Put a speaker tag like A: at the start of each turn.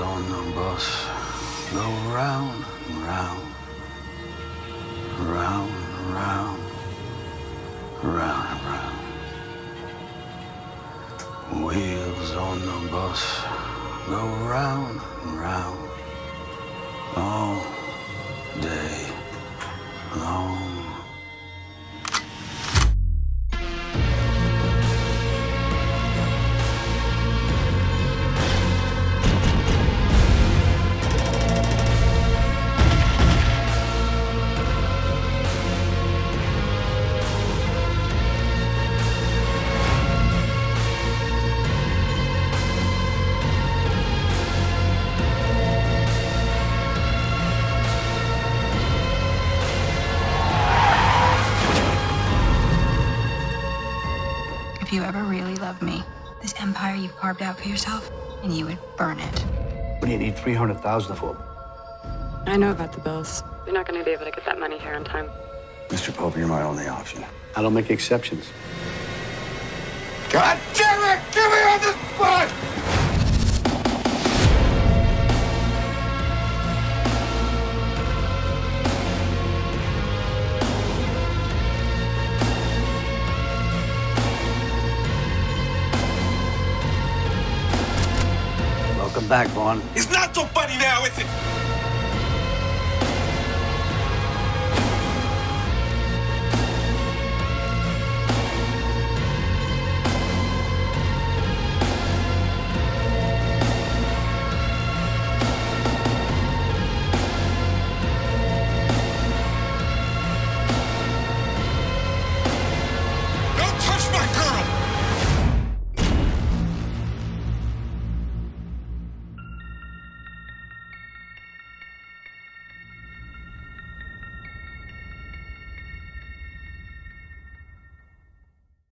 A: on the bus go round and round, round and round, round and round. Wheels on the bus go round and round all day
B: If you ever really loved me, this empire you've carved out for yourself, and you would burn it.
C: What do you need 300000 for?
D: I know about the bills. You're not going to be able to get that money here in time.
C: Mr. Pope, you're my only option. I don't make exceptions.
E: God damn it! Get me on the
C: back, Vaughn.
E: It's not so funny now, is it?